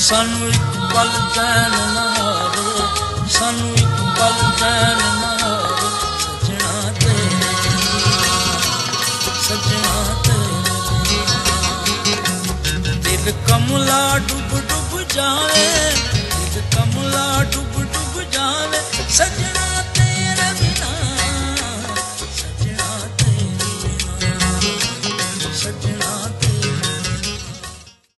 ਸਾਨੂੰ ਇੱਕ ਪਲ ਚੈਨ ਨਾ ਆਵੇ ਸਾਨੂੰ ਇੱਕ ਪਲ ਚੈਨ ਨਾ ਆਵੇ ਸਜਣਾ ਤੇਰੇ ਸਜਣਾ ਤੇਰੇ ਦਿਲ ਕਮਲਾ ਡੁੱਬ ਡੁੱਬ ਜਾਵੇ।